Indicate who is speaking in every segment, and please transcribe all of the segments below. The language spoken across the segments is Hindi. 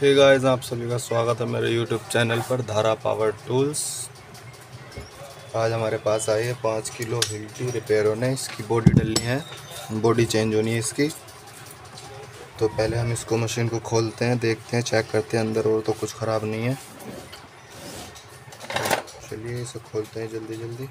Speaker 1: हे गाइस आप सभी का स्वागत है मेरे यूट्यूब चैनल पर, धारा पावर टूल्स आज हमारे पास आई है पाँच किलो हिल्टी रिपेयर होने, इसकी बॉडी डलनी है बॉडी चेंज होनी है इसकी। तो पहले हम इसको मशीन को खोलते हैं, देखते हैं चेक करते हैं, अंदर और तो कुछ ख़राब नहीं है। चलिए इसे खोलते हैं जल्दी जल्दी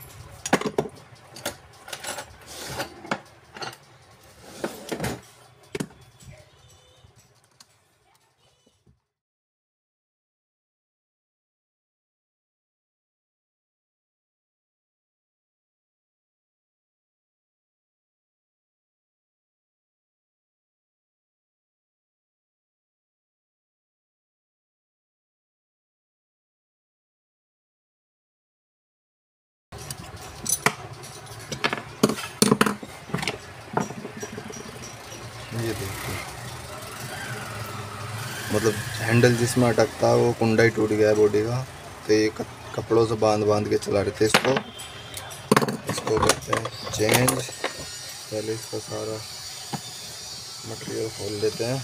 Speaker 1: ये देखिए मतलब हैंडल जिसमें अटकता है, वो कुंडा ही टूट गया है बॉडी का। तो ये कपड़ों से बाँध बाँध के चला रहे थे इसको। इसको करते हैं चेंज पहले इसका सारा मटेरियल खोल देते हैं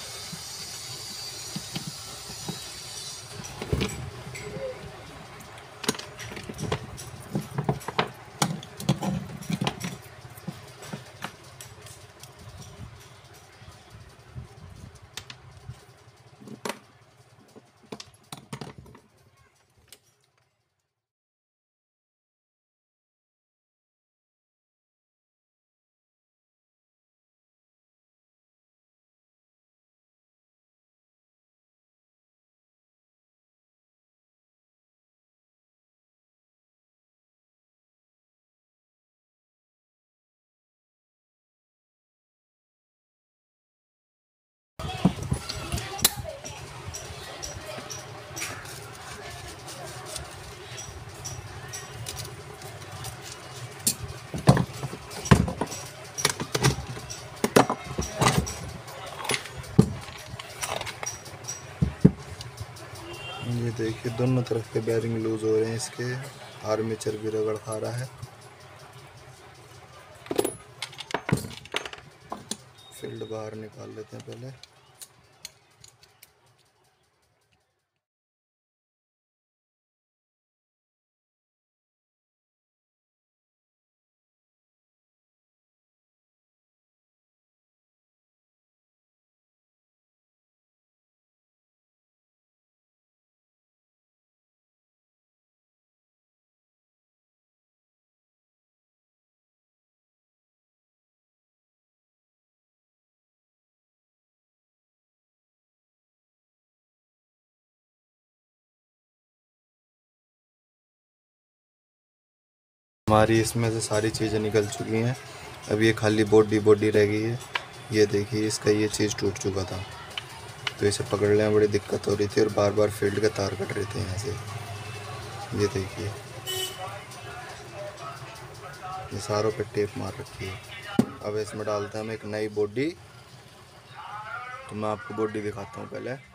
Speaker 1: ये देखिए, दोनों तरफ़ के बैरिंग लूज हो रहे हैं इसके। आर्मेचर भी रगड़ खा रहा है। फ़ील्ड बाहर निकाल लेते हैं पहले। हमारी इसमें से सारी चीज़ें निकल चुकी हैं। अब ये खाली बॉडी बॉडी रह गई है। ये देखिए, इसका ये चीज़ टूट चुका था। तो इसे पकड़ने में बड़ी दिक्कत हो रही थी और बार बार फ़ील्ड के तार कट रहे थे यहाँ से। ये देखिए। ये सारों पे टेप मार रखी है। अब इसमें डालते हैं हम एक नई बॉडी तो मैं आपको बॉडी दिखाता हूँ पहले।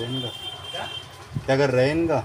Speaker 2: रहे इनका क्या कर रहे इनका